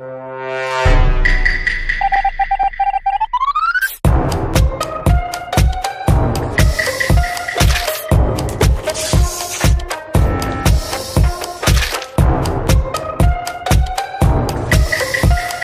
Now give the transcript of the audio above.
Bye.